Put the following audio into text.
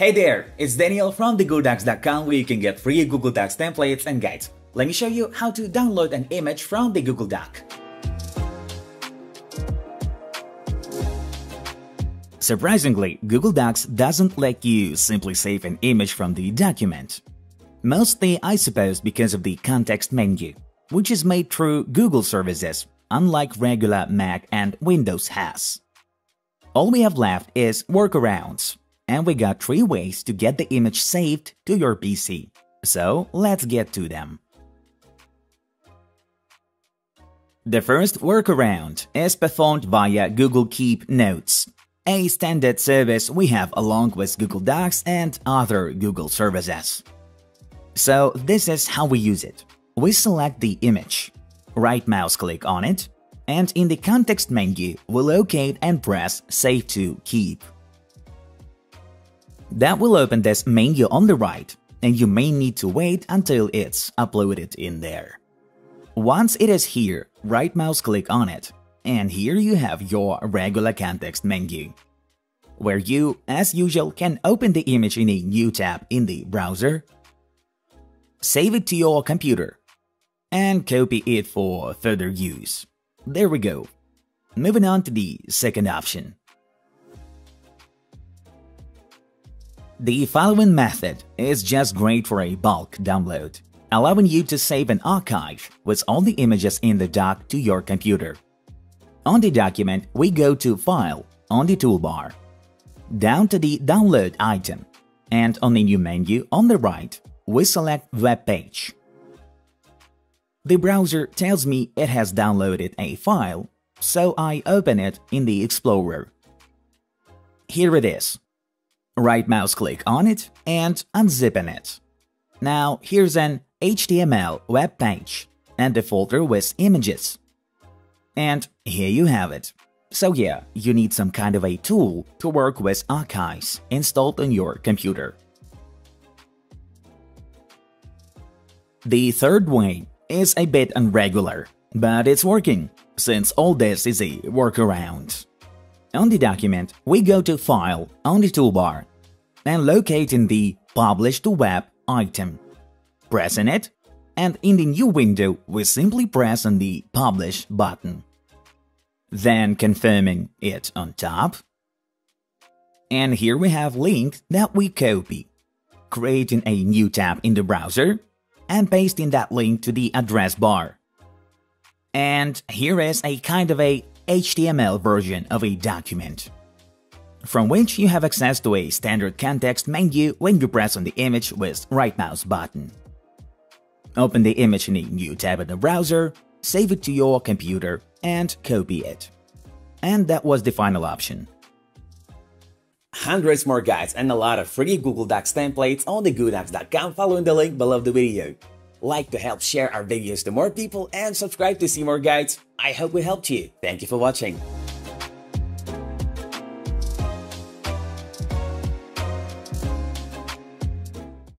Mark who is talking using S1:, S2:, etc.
S1: Hey there, it's Daniel from thegoodocs.com where you can get free Google Docs templates and guides. Let me show you how to download an image from the Google Doc. Surprisingly, Google Docs doesn't let you simply save an image from the document. Mostly, I suppose, because of the context menu, which is made through Google services, unlike regular Mac and Windows has. All we have left is workarounds, and we got three ways to get the image saved to your PC. So let's get to them. The first workaround is performed via Google Keep Notes, a standard service we have along with Google Docs and other Google services. So this is how we use it. We select the image, right mouse click on it, and in the context menu, we locate and press Save to Keep. That will open this menu on the right, and you may need to wait until it's uploaded in there. Once it is here, right mouse click on it, and here you have your regular context menu, where you, as usual, can open the image in a new tab in the browser, save it to your computer, and copy it for further use. There we go. Moving on to the second option. The following method is just great for a bulk download, allowing you to save an archive with all the images in the doc to your computer. On the document, we go to File on the toolbar, down to the Download item, and on the new menu on the right, we select Web Page. The browser tells me it has downloaded a file, so I open it in the Explorer. Here it is. Right mouse click on it and unzipping it. Now here's an HTML web page and the folder with images. And here you have it. So yeah, you need some kind of a tool to work with archives installed on your computer. The third way is a bit irregular, but it's working, since all this is a workaround. On the document, we go to File on the toolbar and locating the Publish to Web item. Pressing it, and in the new window, we simply press on the Publish button. Then confirming it on top. And here we have link that we copy, creating a new tab in the browser and pasting that link to the address bar. And here is a kind of a HTML version of a document, from which you have access to a standard context menu when you press on the image with right mouse button. Open the image in a new tab in the browser, save it to your computer, and copy it. And that was the final option hundreds more guides and a lot of free Google Docs templates on the thegoodocs.com following the link below the video. Like to help share our videos to more people and subscribe to see more guides. I hope we helped you. Thank you for watching.